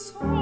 so